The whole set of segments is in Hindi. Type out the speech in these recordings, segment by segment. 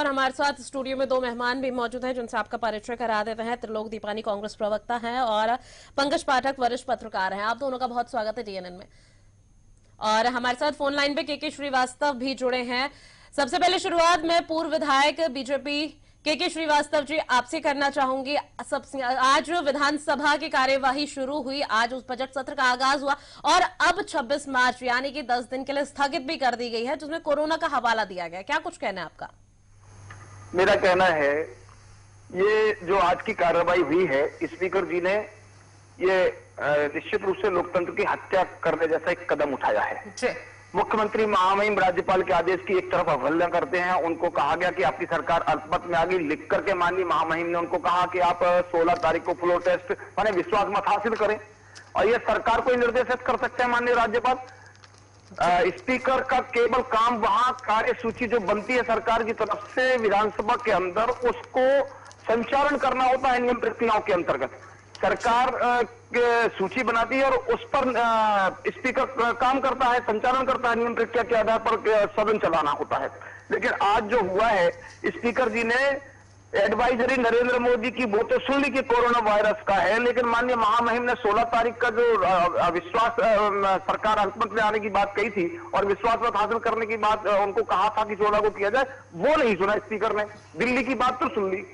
और हमारे साथ स्टूडियो में दो मेहमान भी मौजूद हैं जिनसे आपका परिचय करा देते हैं। त्रिलोक दीपानी कांग्रेस प्रवक्ता हैं और पंकज पाठक वरिष्ठ पत्रकार हैं। आप दोनों का बहुत स्वागत है डीएनएन में। और हमारे साथ फ़ोन लाइन पे के के श्रीवास्तव भी जुड़े हैं। सबसे पहले शुरुआत में पूर्व विधायक बीजेपी के के श्रीवास्तव जी, आपसे करना चाहूँगी। सबसे आज विधानसभा की कार्यवाही शुरू हुई। आज उस बजट सत्र का आगाज़ हुआ और अब 26 मार्च, यानी कि 10 दिन के लिए स्थगित भी कर दी गई है, जिसमें कोरोना का हवाला दिया गया। क्या कुछ कहना है आपका? मेरा कहना है ये जो आज की कार्रवाई हुई है स्पीकर जी ने ये निश्चित रूप से लोकतंत्र की हत्या करने जैसा एक कदम उठाया है। मुख्यमंत्री महामहिम राज्यपाल के आदेश की एक तरफ़ अवहेलना करते हैं उनको कहा गया कि आपकी सरकार अल्पमत में आ गई लिख करके माननीय महामहिम ने उनको कहा कि आप 16 तारीख को फ्लोर टेस्ट माने विश्वास मत हासिल करें। और ये सरकार को निर्देशित कर सकते हैं माननीय राज्यपाल। स्पीकर का केवल काम वहाँ कार्य सूची जो बनती है सरकार की तरफ़ से विधानसभा के अंदर, उसको संचालन करना होता है नियम प्रक्रियाओं के अंतर्गत। सरकार सूची बनाती है और उस पर स्पीकर काम करता है, संचालन करता है, नियम प्रक्रिया के आधार पर सदन चलाना होता है। लेकिन आज जो हुआ है, स्पीकर जी ने एडवाइजरी नरेंद्र मोदी की वो तो सुन ली कि कोरोना वायरस का है लेकिन माननीय महामहिम ने 16 तारीख का जो विश्वास सरकार अंतमत में आने की बात कही थी और विश्वास मत हासिल करने की बात उनको कहा था कि चौदह को किया जाए वो नहीं सुना स्पीकर ने। दिल्ली की बात तो सुन ली।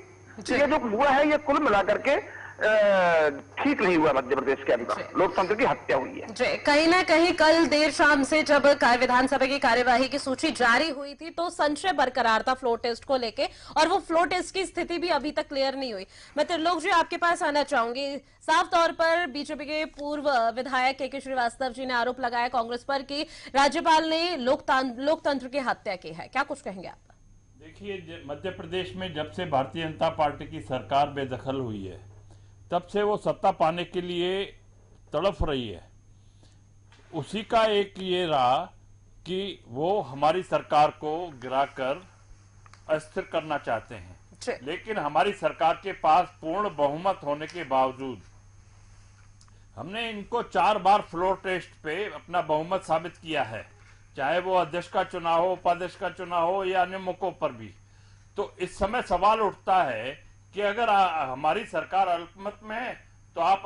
ये जो हुआ है ये कुल मिलाकर के ठीक नहीं हुआ मध्य प्रदेश के अंदर। लोकतंत्र की हत्या हुई है। कहीं ना कहीं कल देर शाम से जब विधानसभा की कार्यवाही की सूची जारी हुई थी तो संशय बरकरार था फ्लोर टेस्ट को लेके और वो फ्लोर टेस्ट की स्थिति भी अभी तक क्लियर नहीं हुई। मैं त्रिलोक जी आपके पास आना चाहूँगी। साफ़ तौर पर बीजेपी के पूर्व विधायक के के श्रीवास्तव जी ने आरोप लगाया कांग्रेस पर कि राज्यपाल ने लोकतंत्र की हत्या की है। क्या कुछ कहेंगे आप? देखिए मध्य प्रदेश में जब से भारतीय जनता पार्टी की सरकार बेदखल हुई है तब से वो सत्ता पाने के लिए तड़फ रही है। उसी का एक ये रहा कि वो हमारी सरकार को गिराकर अस्थिर करना चाहते हैं। लेकिन हमारी सरकार के पास पूर्ण बहुमत होने के बावजूद हमने इनको चार बार फ्लोर टेस्ट पे अपना बहुमत साबित किया है चाहे वो अध्यक्ष का चुनाव हो उपाध्यक्ष का चुनाव हो या अन्य मौकों पर भी। तो इस समय सवाल उठता है कि अगर आ, हमारी सरकार अल्पमत में है तो आप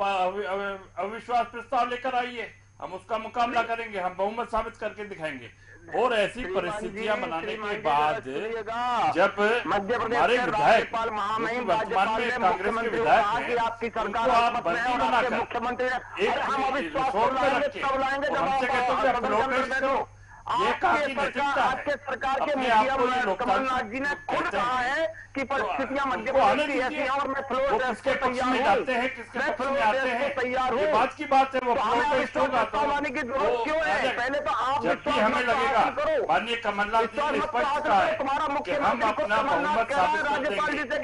अविश्वास प्रस्ताव लेकर आइए। हम उसका मुकाबला करेंगे हम बहुमत साबित करके दिखाएँगे। और ऐसी परिस्थितियाँ बनाने के बाद जब हमारे विधायक वर्तमान में कांग्रेस के विधायक उनको आप बंदी बनाकर एक रिसोर्ट में रखे हमसे कहते हैं लोग ये काफ़ी आपके सरकार के मीडिया कमलनाथ जी ने खुद कहा है कि परिस्थितियाँ मध्य प्रदेश की ऐसी और मैं फ्लोर टेस्ट को तैयार हूँ। तैयार हूँ। बात की बात है वो फ्लोर टेस्ट होगा लाने की ज़रूरत क्यों है? पहले तो आप विश्वास हमें लगेगा माननीय कमलनाथ जी ने स्पष्ट कहा है तुम्हारा मुख्यमंत्री को कमलनाथ कह रहा है राज्यपाल जी से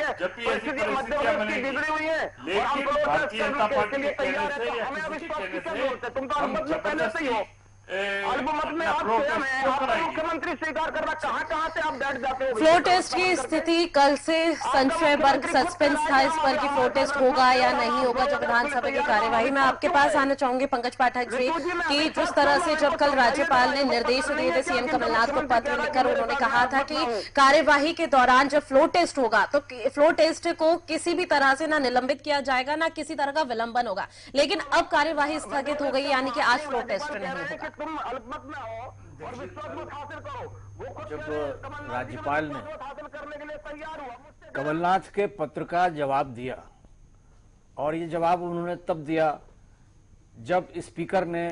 परिस्थितियाँ मध्य प्रदेश की बिगड़ी हुई है लेकिन भारतीय जनता पार्टी के लिए तैयार है तो हमें अविश्वास की ज़रूरत है? तुम तो में पहले से ही हो अल्पमत में आप स्वयं है मुख्यमंत्री स्वीकार करना कहाँ कहाँ से आप बैठ जाते हो? फ्लोर टेस्ट की स्थिति कल से संशय वर्ग सस्पेंस था इस पर कि फ्लोर टेस्ट होगा या नहीं होगा जब विधानसभा की कार्यवाही। मैं आपके पास आना चाहूँगी पंकज पाठक जी कि जिस तरह से जब कल राज्यपाल ने निर्देश दिए थे सीएम कमलनाथ को पत्र लिखकर उन्होंने कहा था कि कार्यवाही के दौरान जब फ्लोर टेस्ट होगा तो फ्लोर टेस्ट को किसी भी तरह से ना निलंबित किया जाएगा ना किसी तरह का विलंबन होगा। लेकिन अब कार्यवाही स्थगित हो गई यानी कि आज फ्लोर टेस्ट नहीं होगा। तुम अल्पमत में आओ और विश्वास मत हासिल करो। वो जब राज्यपाल ने हासिल करने के लिए तैयार हुआ। कमलनाथ के पत्र का जवाब दिया। और ये जवाब उन्होंने तब दिया जब स्पीकर ने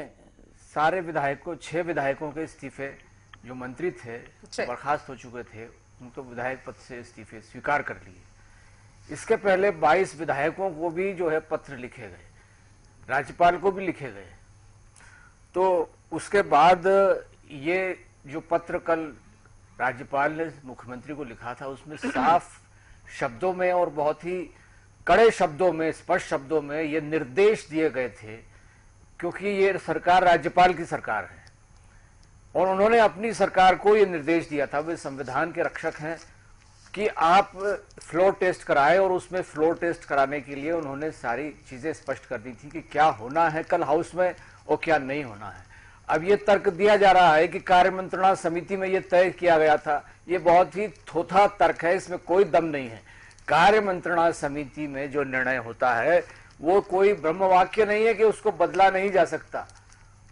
सारे विधायकों छह विधायकों के इस्तीफे जो मंत्री थे बर्खास्त हो चुके थे उनको विधायक पद से इस्तीफे स्वीकार कर लिए। इसके पहले 22 विधायकों को भी जो है पत्र लिखे गए राज्यपाल को भी लिखे गए। तो उसके बाद ये जो पत्र कल राज्यपाल ने मुख्यमंत्री को लिखा था, उसमें साफ़ शब्दों में और बहुत ही कड़े शब्दों में, स्पष्ट शब्दों में ये निर्देश दिए गए थे, क्योंकि ये सरकार राज्यपाल की सरकार है। और उन्होंने अपनी सरकार को ये निर्देश दिया था, वे संविधान के रक्षक हैं, कि आप फ्लोर टेस्ट कराएँ और उसमें फ्लोर टेस्ट कराने के लिए उन्होंने सारी चीज़ें स्पष्ट कर दी थी कि क्या होना है, कल हाउस में और क्या नहीं होना है। अब ये तर्क दिया जा रहा है कि कार्य मंत्रणा समिति में ये तय किया गया था। ये बहुत ही थोथा तर्क है इसमें कोई दम नहीं है। कार्य मंत्रणा समिति में जो निर्णय होता है वो कोई ब्रह्म वाक्य नहीं है कि उसको बदला नहीं जा सकता।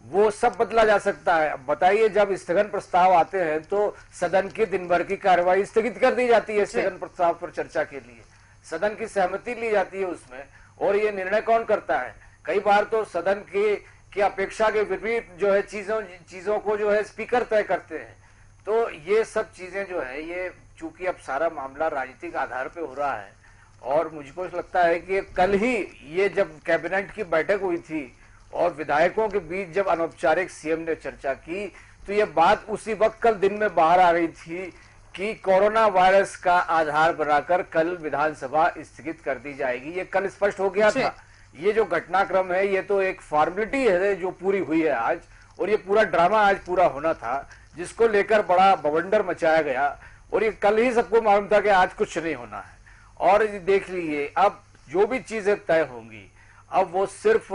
वो सब बदला जा सकता है। बताइए जब स्थगन प्रस्ताव आते हैं तो सदन की दिन भर की कार्यवाही स्थगित कर दी जाती है स्थगन प्रस्ताव पर चर्चा के लिए। सदन की सहमति ली जाती है उसमें और ये निर्णय कौन करता है? कई बार तो सदन की की अपेक्षा के विपरीत जो है चीज़ों चीज़ों को जो है स्पीकर तय करते हैं। तो ये सब चीज़ें जो है ये चूँकि अब सारा मामला राजनीतिक आधार पे हो रहा है और मुझको लगता है कि कल ही ये जब कैबिनेट की बैठक हुई थी और विधायकों के बीच जब अनौपचारिक सीएम ने चर्चा की तो ये बात उसी वक्त कल दिन में बाहर आ रही थी कि कोरोना वायरस का आधार बनाकर कल विधानसभा स्थगित कर दी जाएगी। ये कल स्पष्ट हो गया था। ये जो घटनाक्रम है, ये तो एक फॉर्मेलिटी है जो पूरी हुई है आज, और ये पूरा ड्रामा आज पूरा होना था, जिसको लेकर बड़ा बवंडर मचाया गया। और ये कल ही सबको मालूम था कि आज कुछ नहीं होना है। और देख लीजिए, अब जो भी चीज़ें तय होंगी, अब वो सिर्फ़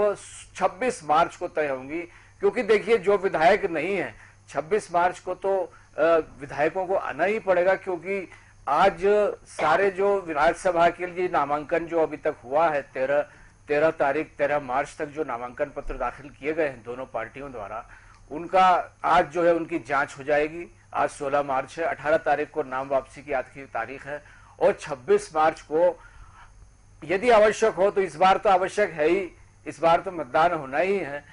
26 मार्च को तय होंगी, क्योंकि देखिए, जो विधायक नहीं है 26 मार्च को तो विधायकों को आना ही पड़ेगा, क्योंकि आज सारे जो विधानसभा के लिए नामांकन जो अभी तक हुआ है, तेरह तेरह तारीख, तेरह मार्च तक जो नामांकन पत्र दाखिल किए गए हैं दोनों पार्टियों द्वारा, उनका आज जो है उनकी जाँच हो जाएगी। आज 16 मार्च है 18 तारीख को नाम वापसी की आखिरी तारीख है और 26 मार्च को यदि आवश्यक हो तो इस बार तो आवश्यक है ही, इस बार तो मतदान होना ही है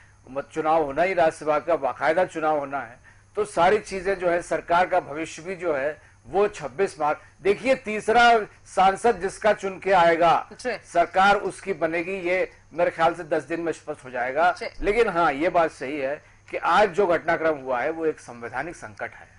चुनाव होना ही, राज्यसभा का बाकायदा चुनाव होना है। तो सारी चीज़ें जो है सरकार का भविष्य भी जो है वो 26 मार्च। देखिए तीसरा सांसद जिसका चुन के आएगा सरकार उसकी बनेगी ये मेरे ख्याल से 10 दिन में स्पष्ट हो जाएगा। लेकिन हाँ ये बात सही है कि आज जो घटनाक्रम हुआ है वो एक संवैधानिक संकट है।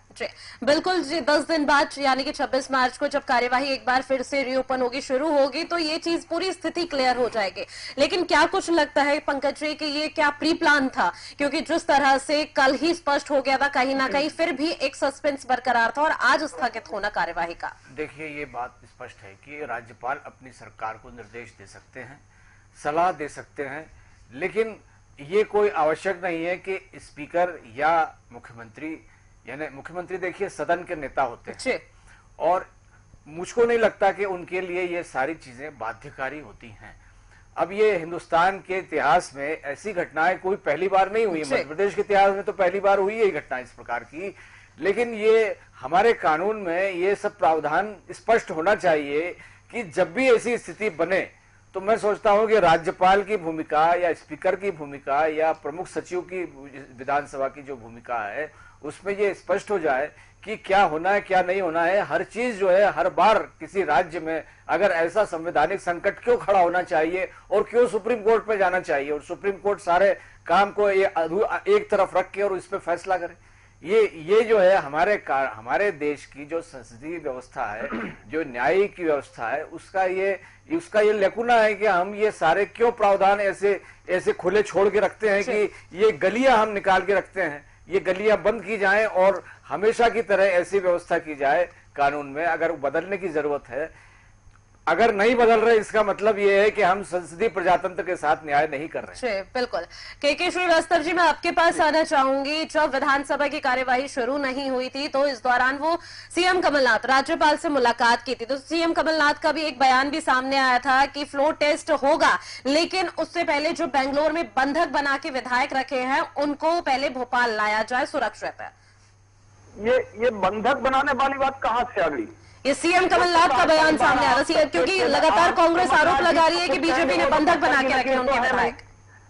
बिल्कुल जी, दस दिन बाद, यानी कि 26 मार्च को जब कार्यवाही एक बार फिर से रीओपन होगी, शुरू होगी तो ये चीज़ पूरी स्थिति क्लियर हो जाएगी। लेकिन क्या कुछ लगता है पंकज जी कि ये क्या प्री प्लान था? क्योंकि जिस तरह से कल ही स्पष्ट हो गया था, कहीं ना कहीं फिर भी एक सस्पेंस बरकरार था और आज स्थगित होना कार्यवाही का। देखिए, ये बात स्पष्ट है कि राज्यपाल अपनी सरकार को निर्देश दे सकते हैं, सलाह दे सकते हैं, लेकिन ये कोई आवश्यक नहीं है कि स्पीकर या मुख्यमंत्री यानी मुख्यमंत्री देखिए सदन के नेता होते हैं। और मुझको नहीं लगता कि उनके लिए ये सारी चीज़ें बाध्यकारी होती हैं। अब ये हिंदुस्तान के इतिहास में ऐसी घटनाएँ कोई पहली बार नहीं हुई। मध्य प्रदेश के इतिहास में तो पहली बार हुई है घटना इस प्रकार की। लेकिन ये हमारे कानून में ये सब प्रावधान स्पष्ट होना चाहिए कि जब भी ऐसी स्थिति बने तो मैं सोचता हूँ कि राज्यपाल की भूमिका या स्पीकर की भूमिका या प्रमुख सचिव की विधानसभा की जो भूमिका है उसमें ये स्पष्ट हो जाए कि क्या होना है क्या नहीं होना है। हर चीज़ जो है हर बार किसी राज्य में अगर ऐसा संवैधानिक संकट क्यों खड़ा होना चाहिए और क्यों सुप्रीम कोर्ट में जाना चाहिए और सुप्रीम कोर्ट सारे काम को ये एक तरफ़ रख के और इस पर फैसला करे? ये ये जो है हमारे हमारे देश की जो संसदीय व्यवस्था है जो न्यायिक व्यवस्था है उसका ये उसका ये लकुना है कि हम ये सारे क्यों प्रावधान ऐसे ऐसे खुले छोड़ के रखते हैं कि ये गलियाँ हम निकाल के रखते हैं? ये गलियाँ बंद की जाएँ और हमेशा की तरह ऐसी व्यवस्था की जाए कानून में, अगर बदलने की ज़रूरत है अगर नहीं बदल रहे इसका मतलब ये है कि हम संसदीय प्रजातंत्र के साथ न्याय नहीं कर रहे। बिल्कुल। के के श्रीवास्तव जी मैं आपके पास आना चाहूँगी। जब विधानसभा की कार्यवाही शुरू नहीं हुई थी तो इस दौरान वो सीएम कमलनाथ राज्यपाल से मुलाकात की थी। तो सीएम कमलनाथ का भी एक बयान भी सामने आया था कि फ्लोर टेस्ट होगा लेकिन उससे पहले जो बेंगलोर में बंधक बना के विधायक रखे हैं उनको पहले भोपाल लाया जाए सुरक्षित। ये ये बंधक बनाने वाली बात कहाँ से आ गई? ये सीएम कमलनाथ का बयान सामने आ रहा है। क्योंकि लगातार कांग्रेस आरोप लगा रही है कि बीजेपी ने बंधक बना के रखे उनके विधायक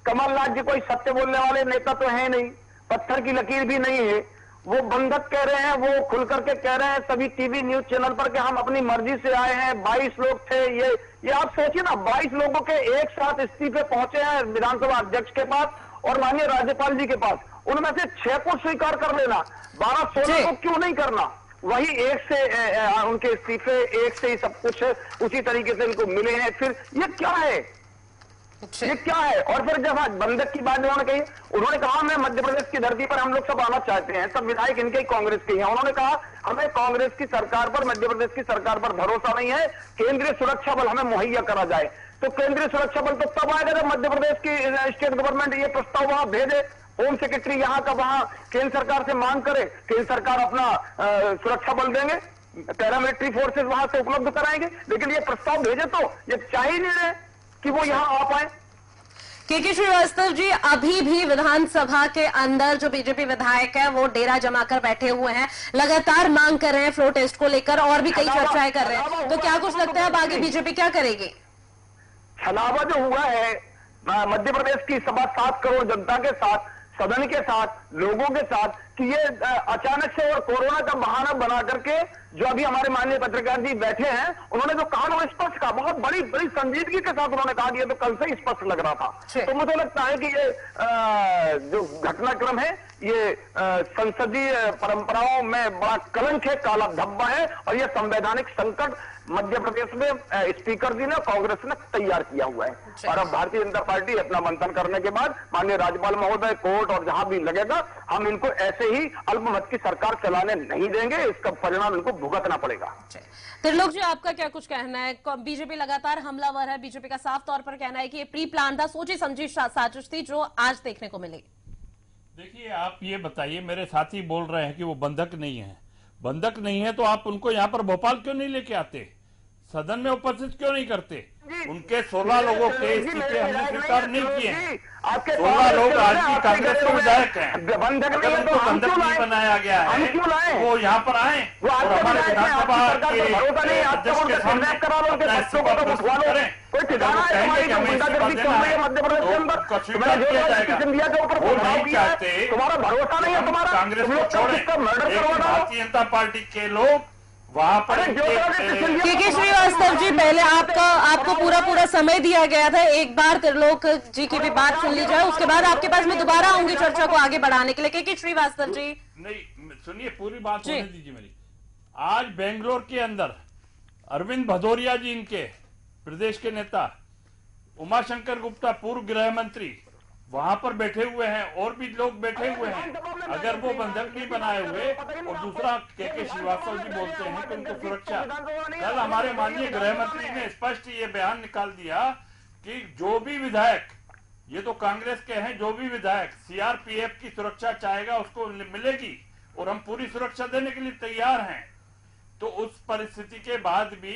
कमलनाथ जी कोई सत्य बोलने वाले नेता तो है नहीं पत्थर की लकीर भी नहीं है। वो बंधक कह रहे हैं वो खुल करके कह रहे हैं सभी टीवी न्यूज़ चैनल पर कि हम अपनी मर्ज़ी से आए हैं 22 लोग थे ये ये आप सोचिए ना 22 लोगों के एक साथ इस्तीफे पहुँचे हैं विधानसभा अध्यक्ष के पास और माननीय राज्यपाल जी के पास। उनमें से छह को स्वीकार कर लेना बारह सोलह को क्यों नहीं करना? वही एक से उनके इस्तीफे एक से ही सब कुछ उसी तरीके से इनको मिले हैं। फिर ये क्या है? अच्छा। ये क्या है? और फिर जब बंधक की बात उन्होंने कही उन्होंने कहा मैं मध्य प्रदेश की धरती पर हम लोग सब आना चाहते हैं। सब विधायक इनके ही कांग्रेस के हैं उन्होंने कहा हमें कांग्रेस की सरकार पर मध्य प्रदेश की सरकार पर भरोसा नहीं है। केंद्रीय सुरक्षा बल हमें मुहैया करा जाए। तो केंद्रीय सुरक्षा बल तो तब आएगा जब मध्य प्रदेश की स्टेट गवर्नमेंट ये प्रस्ताव वहाँ भेजे। होम सेक्रेटरी यहाँ का वहाँ केंद्र सरकार से मांग करे केंद्र सरकार अपना अ, सुरक्षा बल देंगे पैरामिलिट्री फोर्सेस वहाँ से उपलब्ध कराएँगे। लेकिन ये प्रस्ताव भेजे तो ये चाह ही नहीं रहे कि वो यहाँ आ पाए। के के श्रीवास्तव जी अभी भी विधानसभा के अंदर जो बीजेपी विधायक है वो डेरा जमा कर बैठे हुए हैं। लगातार मांग कर रहे हैं फ्लो टेस्ट को लेकर और भी कई चर्चाएँ कर रहे हैं। तो क्या कुछ लगता है अब आगे बीजेपी क्या करेगी? छलावा जो हुआ है मध्य प्रदेश की सवा सात करोड़ जनता के साथ सदन के साथ लोगों के साथ कि ये अचानक से और कोरोना का बहाना बना करके जो अभी हमारे माननीय पत्रकार जी बैठे हैं उन्होंने जो कहा वो स्पष्ट कहा बहुत बड़ी बड़ी संजीदगी के साथ उन्होंने कहा कि ये तो कल से ही स्पष्ट लग रहा था। तो मुझे लगता है कि ये जो घटनाक्रम है ये संसदीय परंपराओं में बड़ा कलंक है काला धब्बा है और यह संवैधानिक संकट मध्य प्रदेश में स्पीकर जी ने कांग्रेस ने तैयार किया हुआ है। और अब भारतीय जनता पार्टी अपना मंथन करने के बाद माननीय राज्यपाल महोदय कोर्ट और जहाँ भी लगेगा हम इनको ऐसे ही अल्पमत की सरकार चलाने नहीं देंगे इसका परिणाम इनको भुगतना पड़ेगा। त्रिलोक जी आपका क्या कुछ कहना है? बीजेपी लगातार हमलावर है। बीजेपी का साफ़ तौर पर कहना है कि ये प्री प्लान था सोची समझी साजिश थी जो आज देखने को मिली। देखिए आप ये बताइए मेरे साथी बोल रहे हैं कि वो बंधक नहीं है। बंधक नहीं है तो आप उनको यहाँ पर भोपाल क्यों नहीं लेके आते? सदन में उपस्थित क्यों नहीं करते? उनके 16 लोगों के इस्तीफे हमने स्वीकार नहीं नहीं किए आपके सोलह लोग आज की कांग्रेस के विधायक हैं। अगर तो उनको हम बंधक नहीं बनाया गया है वो यहाँ पर आए वो और हमारे विधानसभा के अध्यक्ष के सामने करा। अपना इस्तीफा तो। करें। इस्तीफा चल देना रही मध्य प्रदेश के तो अंदर उसका तुमने स्वीकार जो किया जो जाएगा। इंडिया के ऊपर वो प्रभाव नहीं किया चाहते तुम्हारा भरोसा नहीं हम तुम्हारा कांग्रेस को तो छोड़ें। भारतीय जनता पार्टी के लोग वहाँ पर के के श्रीवास्तव जी पहले आपका आपको पूरा पूरा समय दिया गया था। एक बार त्रिलोक जी की भी बात सुन ली जाए उसके बाद आपके पास मैं दोबारा आऊँगी चर्चा को आगे बढ़ाने के लिए। के के श्रीवास्तव जी। नहीं सुनिए पूरी बात। होने दीजिए मेरी। आज बेंगलोर के अंदर अरविंद भदौरिया जी इनके प्रदेश के नेता उमाशंकर गुप्ता पूर्व गृह मंत्री वहाँ पर बैठे हुए हैं और भी लोग बैठे हुए हैं। अगर वो बंधक नहीं बनाए हुए और दूसरा के के श्रीवास्तव जी बोलते हैं कि उनको सुरक्षा। कल हमारे माननीय गृह मंत्री ने स्पष्ट ये बयान निकाल दिया कि जो भी विधायक ये तो कांग्रेस के हैं जो भी विधायक सीआरपीएफ की सुरक्षा चाहेगा उसको मिलेगी और हम पूरी सुरक्षा देने के लिए तैयार हैं। तो उस परिस्थिति के बाद भी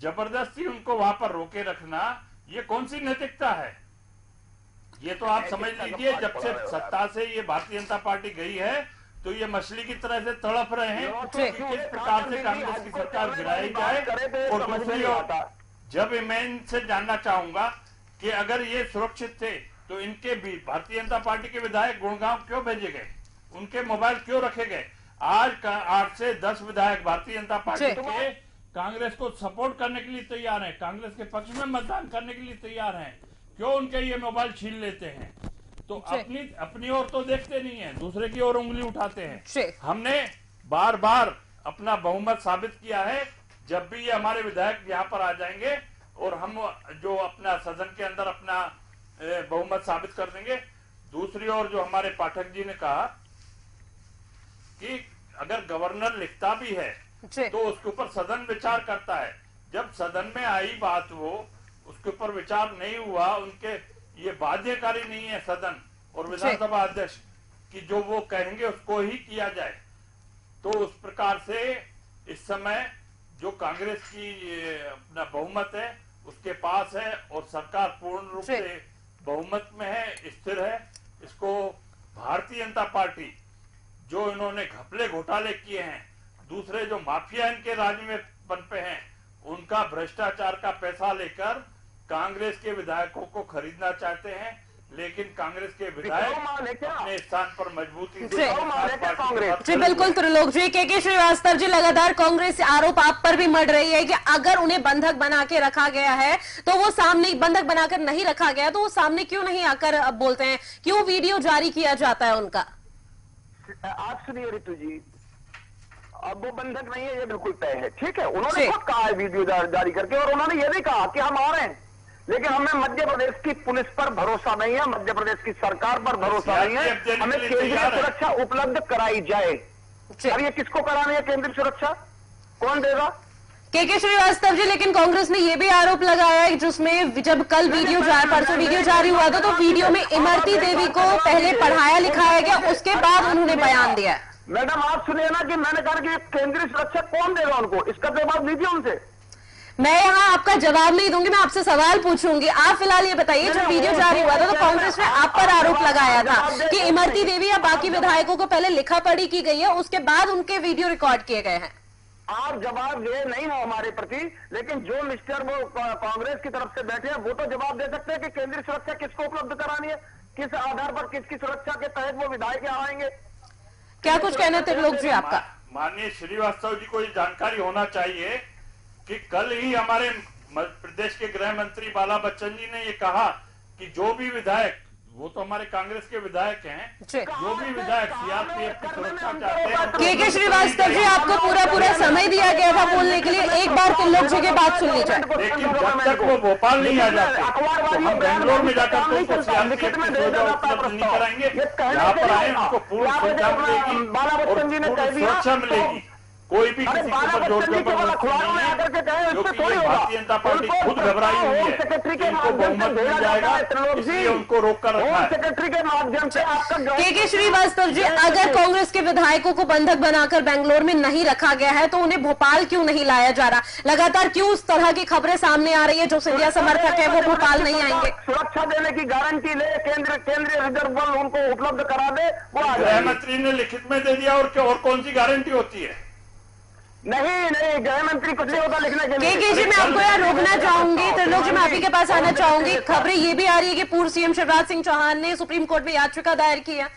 ज़बरदस्ती उनको वहाँ पर रोके रखना ये कौन सी नैतिकता है? ये तो आप समझ लीजिए जब से सत्ता से ये भारतीय जनता पार्टी गई है तो ये मछली की तरह से तड़प रहे हैं। कि किस प्रकार से कांग्रेस की सरकार गिराई जाए और दूसरी ओर जब मैं इनसे जानना चाहूँगा कि अगर ये सुरक्षित थे तो इनके भी भारतीय जनता पार्टी के विधायक गुड़गांव क्यों भेजे गए? उनके मोबाइल क्यों रखे गए? आज का आठ से दस विधायक भारतीय जनता पार्टी के कांग्रेस को सपोर्ट करने के लिए तैयार हैं कांग्रेस के पक्ष में मतदान करने के लिए तैयार हैं। क्यों उनके ये मोबाइल छीन लेते हैं? तो अपनी अपनी ओर तो देखते नहीं है दूसरे की ओर उंगली उठाते हैं। हमने बार बार अपना बहुमत साबित किया है जब भी ये हमारे विधायक यहाँ पर आ जाएँगे और हम जो अपना सदन के अंदर अपना बहुमत साबित कर देंगे। दूसरी ओर जो हमारे पाठक जी ने कहा कि अगर गवर्नर लिखता भी है तो उसके ऊपर सदन विचार करता है। जब सदन में आई बात वो उसके ऊपर विचार नहीं हुआ उनके ये बाध्यकारी नहीं है सदन और विधानसभा अध्यक्ष कि जो वो कहेंगे उसको ही किया जाए। तो उस प्रकार से इस समय जो कांग्रेस की अपना बहुमत है उसके पास है और सरकार पूर्ण रूप से बहुमत में है स्थिर है। इसको भारतीय जनता पार्टी जो इन्होंने घपले घोटाले किए हैं दूसरे जो माफिया इनके राज्य में पनपे हैं उनका भ्रष्टाचार का पैसा लेकर कांग्रेस के विधायकों को खरीदना चाहते हैं लेकिन कांग्रेस के विधायक? अपने स्थान पर मजबूती से है कांग्रेस? जी बिल्कुल त्रिलोक जी के के श्रीवास्तव जी लगातार कांग्रेस आरोप आप पर भी मर रही है कि अगर उन्हें बंधक बना के रखा गया है तो वो सामने बंधक बनाकर नहीं रखा गया तो वो सामने क्यों नहीं आकर अब बोलते हैं? क्यों वीडियो जारी किया जाता है उनका? आप सुनिए ऋतु जी। अब वो बंधक नहीं है ये बिल्कुल तय है ठीक है? उन्होंने खुद कहा है वीडियो जारी करके और उन्होंने ये भी कहा कि हम आ रहे हैं। लेकिन हमें मध्य प्रदेश की पुलिस पर भरोसा नहीं है मध्य प्रदेश की सरकार पर भरोसा नहीं है। हमें केंद्रीय सुरक्षा उपलब्ध कराई जाए। अब ये किसको करानी है केंद्रीय सुरक्षा? कौन देगा? के के श्रीवास्तव जी लेकिन कांग्रेस ने यह भी आरोप लगाया है जिसमें जब कल वीडियो जा परसों वीडियो जारी हुआ था तो वीडियो में इमरती देवी को पहले पढ़ाया लिखाया गया उसके बाद उन्होंने बयान दिया। मैडम आप सुनिए ना कि मैंने कहा कि केंद्रीय सुरक्षा कौन देगा उनको? इसका जवाब दीजिए उनसे मैं यहाँ आपका जवाब नहीं दूँगी मैं आपसे सवाल पूछूँगी। आप फ़िलहाल ये बताइए जब वीडियो जारी हुआ था तो कांग्रेस ने आप पर आरोप लगाया था कि इमरती देवी या बाकी विधायकों को पहले लिखा पढ़ी की गई है उसके बाद उनके वीडियो रिकॉर्ड किए गए हैं। आप जवाब दे नहीं हो हमारे प्रति लेकिन जो मिस्टर वो कांग्रेस की तरफ़ से बैठे हैं वो तो जवाब दे सकते हैं कि केंद्रीय सुरक्षा किसको उपलब्ध करानी है किस आधार पर किसकी सुरक्षा के तहत वो विधायक यहाँ आएँगे। क्या कुछ कहना है त्रिलोक जी आपका? माननीय श्रीवास्तव जी को ये जानकारी होना चाहिए कि कल ही हमारे मध्य प्रदेश के गृह मंत्री बाला बच्चन जी ने ये कहा कि जो भी विधायक वो तो हमारे कांग्रेस के विधायक हैं जो। भी विधायक सीआरपीएफ की सुरक्षा चाहते हैं के के श्रीवास्तव जी आपको पूरा पूरा समय दिया गया था बोलने के लिए। एक बार त्रिलोक जी की बात सुन ली जाए लेकिन जब तक वो भोपाल नहीं आ जाते तो हम बेंगलोर में जाकर तो उनको सीआरपीएफ की सुविधा उपलब्ध नहीं कराएँगे। यहाँ पर आए उनको पूर्ण सुविधा मिलेगी और पूर्ण सुरक्षा मिलेगी। कोई भी अरे किसी के ऊपर ज़ोर ज़बरदस्ती अखबारों में आकर के कहे है क्योंकि थोड़ी ये होगा। भारतीय जनता पार्टी खुद घबराई हुई है। सेक्रेटरी के इनको माध्यम से बहुमत भेजा मिल जाएगा त्रिलोक जी। इसलिए उनको रोक कर रखा होम है। सेक्रेटरी के माध्यम से आपका के के श्रीवास्तव जी अगर कांग्रेस के विधायकों को बंधक बनाकर बेंगलोर में नहीं रखा गया है तो उन्हें भोपाल क्यों नहीं लाया जा रहा? लगातार क्यों उस तरह की खबरें सामने आ रही है जो सिंधिया समर्थक है वो भोपाल नहीं आएँगे? सुरक्षा देने की गारंटी ले केंद्र केंद्रीय रिज़र्व बल उनको उपलब्ध करा दे वो गृह मंत्री ने लिखित में दे दिया और क्या और कौन सी गारंटी होती है? नहीं नहीं गृह मंत्री कुछ नहीं होता लिखने के के के जी मैं आपको यहाँ रोकना चाहूँगी त्रिलोक जी मैं आप ही के पास आना चाहूँगी। खबरें ये भी आ रही है कि पूर्व सीएम शिवराज सिंह चौहान ने सुप्रीम कोर्ट में याचिका दायर की है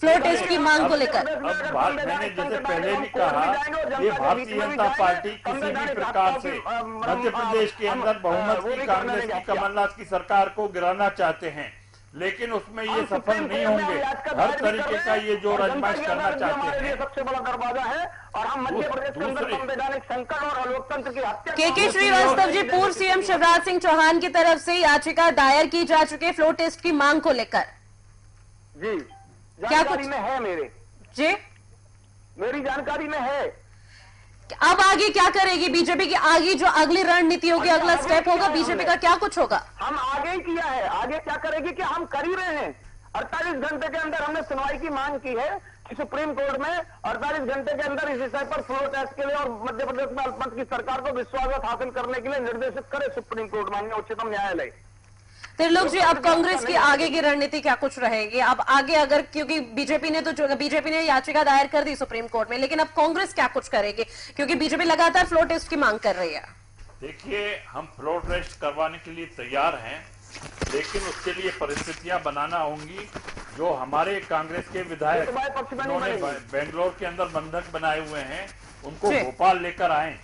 फ्लोर टेस्ट की मांग को लेकर। अब बात मैंने जैसे पहले भी कहा ये भारतीय जनता पार्टी किसी भी प्रकार से मध्य प्रदेश के अंदर बहुमत की कांग्रेस की कमलनाथ की सरकार को गिराना चाहते हैं। लेकिन उसमें ये सफल नहीं होंगे। हर तरीके का ये जो आजमाइश करना चाहते हैं। सबसे बड़ा दरवाज़ा है और हम मध्य प्रदेश के अंदर संवैधानिक संकट और लोकतंत्र की हत्या के के श्रीवास्तव जी पूर्व सीएम शिवराज सिंह चौहान की तरफ़ से याचिका दायर की जा चुकी है फ्लोर टेस्ट की मांग को लेकर। जी क्या कुछ- में है मेरे। जी? मेरी जानकारी में है। अब आगे क्या करेगी बीजेपी की? आगे जो अगली रणनीति होगी अगला स्टेप होगा बीजेपी का क्या कुछ होगा? हम आगे ही किया है। आगे क्या करेगी कि हम कर ही रहे हैं। 48 घंटे के अंदर हमने सुनवाई की मांग की है कि सुप्रीम कोर्ट में 48 घंटे के अंदर इस विषय पर फ्लोर टेस्ट के लिए और मध्य प्रदेश में अल्पमत की सरकार को विश्वास हासिल करने के लिए निर्देशित करे सुप्रीम कोर्ट माननीय उच्चतम न्यायालय। त्रिलोक जी अब कांग्रेस की आगे की रणनीति क्या कुछ रहेगी? अब आगे अगर क्योंकि बीजेपी ने तो बीजेपी ने याचिका दायर कर दी सुप्रीम कोर्ट में लेकिन अब कांग्रेस क्या कुछ करेगी? क्योंकि बीजेपी लगातार फ्लोर टेस्ट की मांग कर रही है। देखिए हम फ्लोर टेस्ट करवाने के लिए तैयार हैं लेकिन उसके लिए परिस्थितियाँ बनाना होंगी जो हमारे कांग्रेस के विधायक उन्होंने बेंगलोर के अंदर बंधक बनाए हुए हैं उनको भोपाल लेकर आए।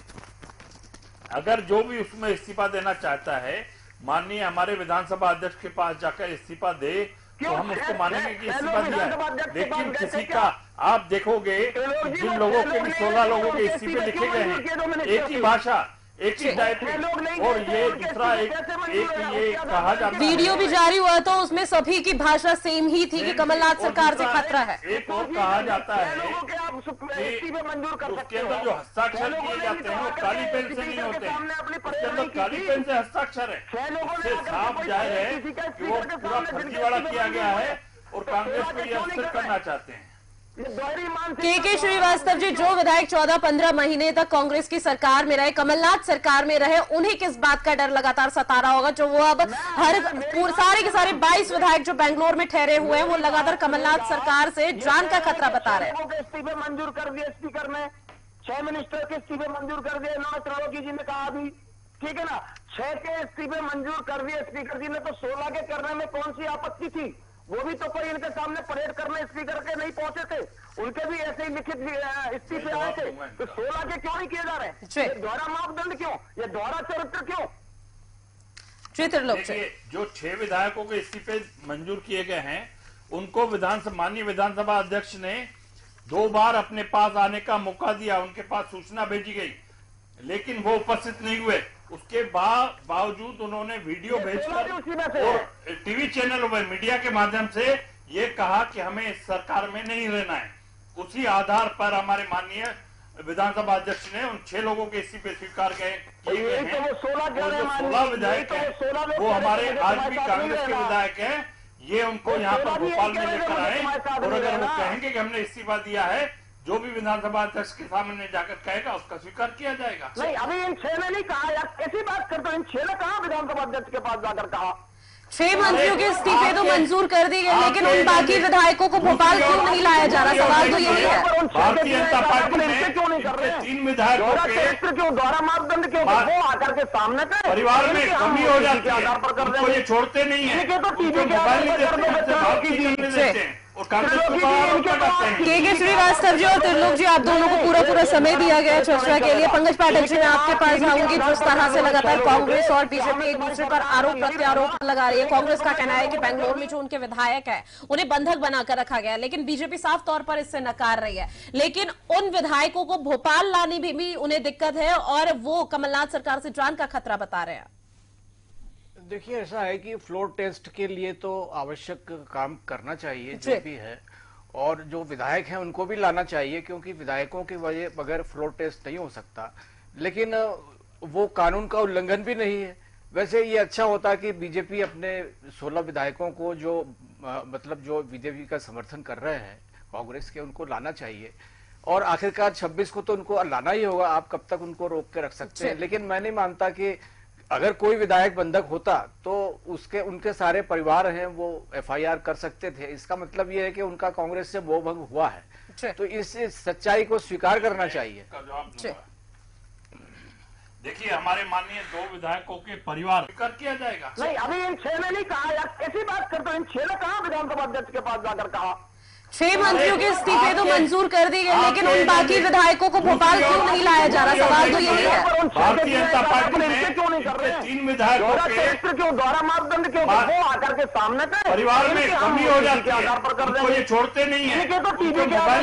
अगर जो भी उसमें इस्तीफा देना चाहता है माननीय हमारे विधानसभा अध्यक्ष के पास जाकर इस्तीफा दे तो हम उसको मानेंगे कि इस्तीफा दिया है। लेकिन किसी का आप देखोगे जिन लोगों के भी सोलह लोगों के इस्तीफे लिखे गए हैं एक ही भाषा एक ही लोग नहीं गए और ये दूसरा एक इस्तीफे कैसे मंजूर एक ये कहा जाता वीडियो भी जारी हुआ तो उसमें सभी की भाषा सेम ही थी कि कमलनाथ सरकार से खतरा है। एक और कहा जाता है लोगों के आप सुप- कि इस्तीफे मंजूर कर उसके सकते अंदर जो हस्ताक्षर किए जाते हैं वो काली पेन से नहीं होते। उसके अंदर काली पेन से हस्ताक्षर है। साफ़ ज़ाहिर है वो पूरा फर्जीवाड़ा किया गया है और तो कांग्रेस को ये अवसर करना चाहते हैं। के के श्रीवास्तव जी, जो विधायक 14-15 महीने तक कांग्रेस की सरकार में रहे, कमलनाथ सरकार में रहे, उन्हें किस बात का डर लगातार सता रहा होगा? जो वो अब हर सारे के सारे 22 विधायक जो बेंगलोर में ठहरे हुए हैं, वो लगातार कमलनाथ सरकार से जान का खतरा बता रहे हैं। इस्तीफे मंजूर कर दिए स्पीकर ने। छह मिनिस्टर के इस्तीफे मंजूर कर दिए त्रिलोकी जी ने कहा अभी। ठीक है ना? छह के इस्तीफे मंजूर कर दिए स्पीकर जी ने तो सोलह के करने में कौन सी आपत्ति थी? वो भी तो कोई इनके सामने परेड करने स्पीकर के नहीं पहुँचे थे। उनके भी ऐसे ही लिखित इस्तीफे आए थे। तो सोलह के क्यों नहीं किए जा रहे ये दोहरा मापदंड क्यों? ये दोहरा चरित्र क्यों? देखिए जो। छह विधायकों के इस्तीफे मंजूर किए गए हैं उनको विधानसभा माननीय विधानसभा अध्यक्ष ने दो बार अपने पास आने का मौका दिया। उनके पास सूचना भेजी गई लेकिन वो उपस्थित नहीं हुए। उसके बा, बावजूद उन्होंने वीडियो भेजकर और टीवी चैनलों में मीडिया के माध्यम से ये कहा कि हमें इस सरकार में नहीं रहना है। उसी आधार पर हमारे माननीय विधानसभा अध्यक्ष ने उन छह लोगों के इस्तीफे स्वीकार किए किए गए तो हैं। वो 16 कह और रहे जो हैं सोलह विधायक यही तो वो 16 हैं वो हमारे आज भी कांग्रेस के विधायक हैं। ये उनको यहाँ पर भोपाल में लेकर आए और अगर वो कहेंगे कि हमने इस्तीफा दिया है जो भी विधानसभा अध्यक्ष के सामने जाकर कहेगा उसका स्वीकार किया जाएगा। नहीं अभी इन छह ने नहीं कहा यार कैसी बात करते हो इन छह ने कहा विधानसभा अध्यक्ष के पास जाकर कहा? छह मंत्रियों के इस्तीफे तो मंजूर कर दिए गए लेकिन उन बाकी विधायकों को भोपाल क्यों नहीं लाया जा रहा? सवाल तो यही है। पर उन छह के भारतीय जनता पार्टी में क्यों नहीं कर रहे तीन विधायकों दोहरा के चरित्र क्यों दोहरा मापदंड क्यों? वो आकर के सामने करें परिवार में कमी हो जाती है। आधार पर कर देंगे। ये छोड़ते नहीं है। तो टीवी के की की श्रीवास्तव जी और त्रिलोक जी आप दोनों को पूरा पूरा समय दिया गया चर्चा के लिए। पंकज पाठक जी मैं आपके पास आऊँगी जिस तरह से लगातार कांग्रेस और बीजेपी एक दूसरे पर आरोप प्रत्यारोप लगा रही है। कांग्रेस का कहना है कि बेंगलोर में जो उनके विधायक है उन्हें बंधक बनाकर रखा गया है लेकिन बीजेपी साफ़ तौर पर इससे नकार रही है। लेकिन उन विधायकों को भोपाल लाने में भी उन्हें दिक्कत है और वो कमलनाथ सरकार से जान का खतरा बता रहे हैं। देखिए ऐसा है कि फ्लोर टेस्ट के लिए तो आवश्यक काम करना चाहिए जो भी है। और जो विधायक हैं उनको भी लाना चाहिए क्योंकि विधायकों की वजह बगैर फ्लोर टेस्ट नहीं हो सकता। लेकिन वो कानून का उल्लंघन भी नहीं है। वैसे ये अच्छा होता कि बीजेपी अपने 16 विधायकों को जो मतलब जो बीजेपी का समर्थन कर रहे हैं कांग्रेस के उनको लाना चाहिए। और आखिरकार 26 को तो उनको लाना ही होगा आप कब तक उनको रोक के रख सकते हैं? लेकिन मैं नहीं मानता कि अगर कोई विधायक बंधक होता तो उसके उनके सारे परिवार हैं वो एफआईआर कर सकते थे। इसका मतलब ये है कि उनका कांग्रेस से भंग हुआ है। तो इस इस सच्चाई को स्वीकार करना चाहिए। देखिए हमारे माननीय दो विधायकों के परिवार स्वीकार किया जाएगा। नहीं अभी इन छह ने नहीं कहा। यार कैसी बात करते हो इन छह ने कहा विधानसभा अध्यक्ष के पास जाकर कहा। छह मंत्रियों के इस्तीफे तो मंजूर कर दिए गए लेकिन उन बाकी विधायकों को भोपाल क्यों नहीं लाया जा रहा? सवाल तो यही है। भारतीय जनता पार्टी ने क्यों नहीं कर रहे? तीन विधायकों के क्यों? द्वारा मापदंड क्यों? वो आकर के सामने करें परिवार में कमी हो जाती है। आधार पर कर रहे देंगे। ये छोड़ते नहीं है। तो टीवी के मोबाइल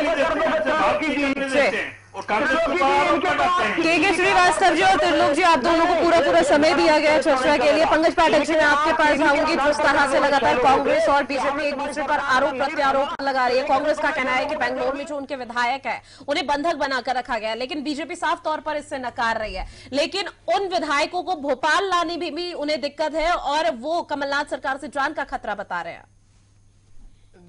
हैं, की की श्रीवास्तव जी और त्रिलोक जी आप दोनों को पूरा पूरा समय दिया गया चर्चा के लिए। पंकज पाठक जी मैं आपके पास आऊँगी जिस तरह से लगातार कांग्रेस और बीजेपी एक दूसरे पर आरोप प्रत्यारोप लगा रही है। कांग्रेस का कहना है कि बेंगलोर में जो उनके विधायक है उन्हें बंधक बनाकर रखा गया है लेकिन बीजेपी साफ़ तौर पर इससे नकार रही है। लेकिन उन विधायकों को भोपाल लाने में भी उन्हें दिक्कत है और वो कमलनाथ सरकार से जान का खतरा बता रहे हैं।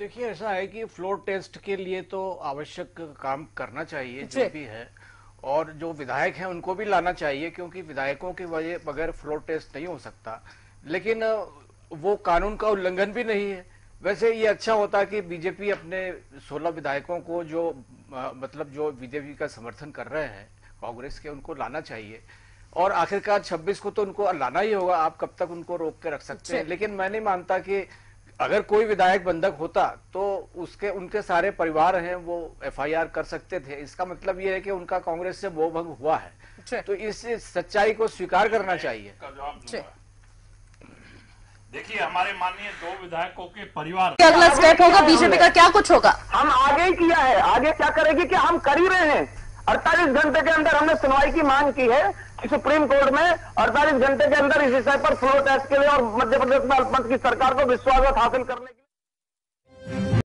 देखिए ऐसा है कि फ्लोर टेस्ट के लिए तो आवश्यक काम करना चाहिए जो भी है। और जो विधायक हैं उनको भी लाना चाहिए क्योंकि विधायकों की वजह बगैर फ्लोर टेस्ट नहीं हो सकता। लेकिन वो कानून का उल्लंघन भी नहीं है। वैसे ये अच्छा होता कि बीजेपी अपने 16 विधायकों को जो मतलब जो बीजेपी का समर्थन कर रहे हैं कांग्रेस के उनको लाना चाहिए। और आखिरकार 26 को तो उनको लाना ही होगा आप कब तक उनको रोक के रख सकते हैं? लेकिन मैं नहीं मानता कि अगर कोई विधायक बंधक होता तो उसके उनके सारे परिवार हैं वो एफआईआर कर सकते थे। इसका मतलब ये है कि उनका कांग्रेस से मोह भंग हुआ है। तो इस सच्चाई को स्वीकार करना चाहिए। देखिए हमारे माननीय दो विधायकों के परिवार अगला स्टेप होगा बीजेपी का क्या कुछ होगा? हम आगे ही किया है। आगे क्या करेगी कि हम कर ही रहे हैं? 48 घंटे के अंदर हमने सुनवाई की मांग की है कि सुप्रीम कोर्ट में 48 घंटे के अंदर इस विषय पर फ्लो टेस्ट के लिए और मध्य प्रदेश में अल्पमत की सरकार को विश्वास हासिल करने के